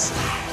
Stars.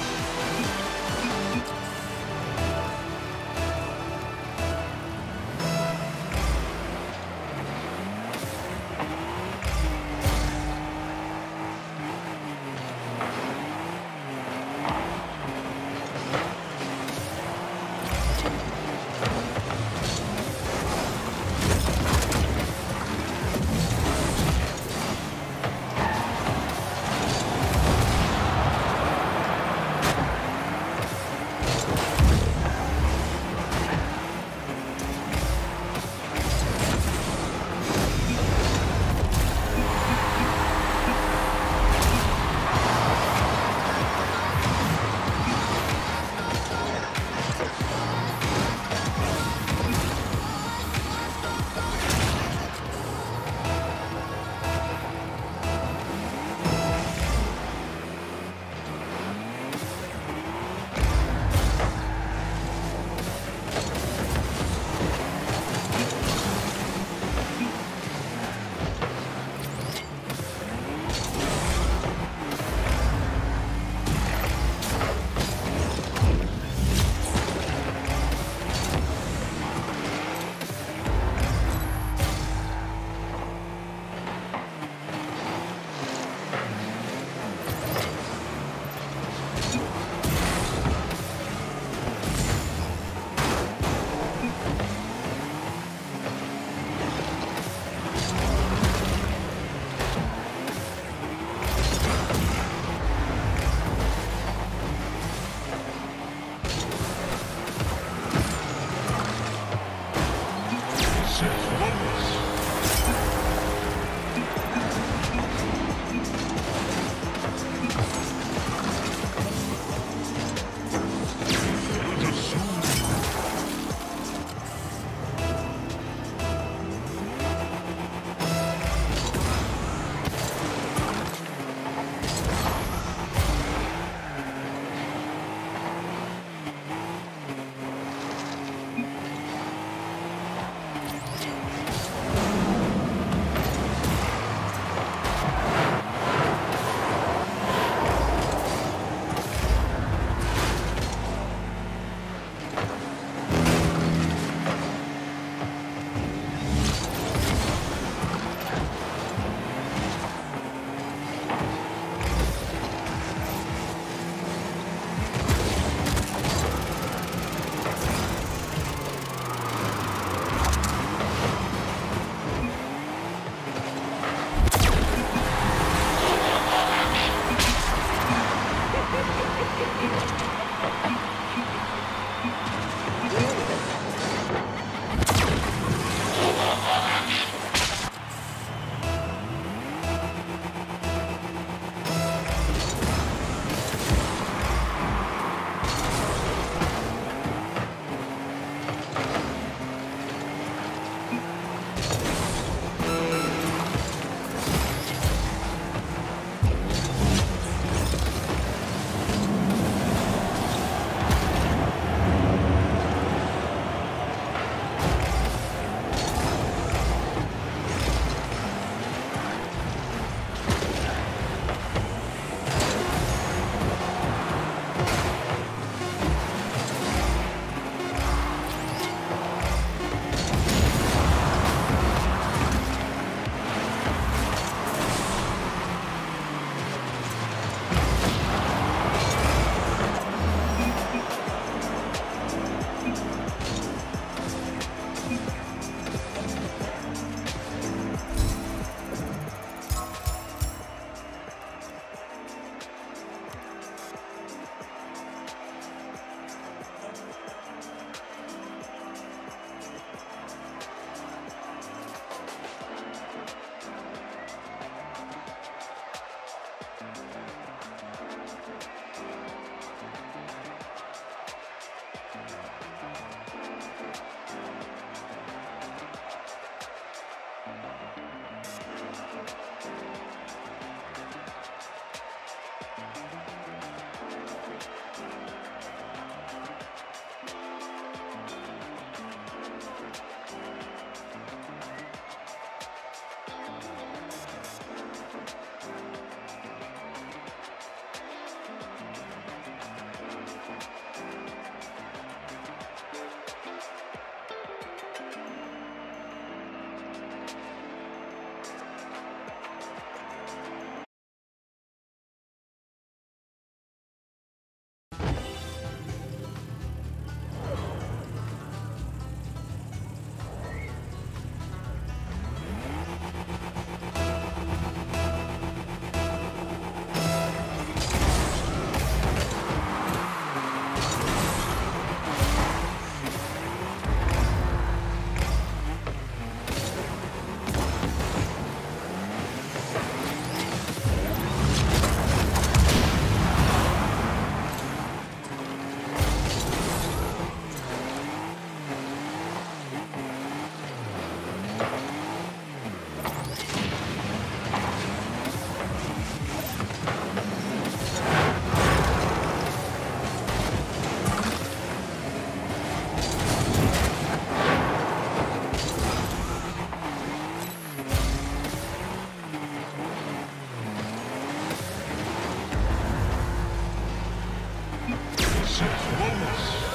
You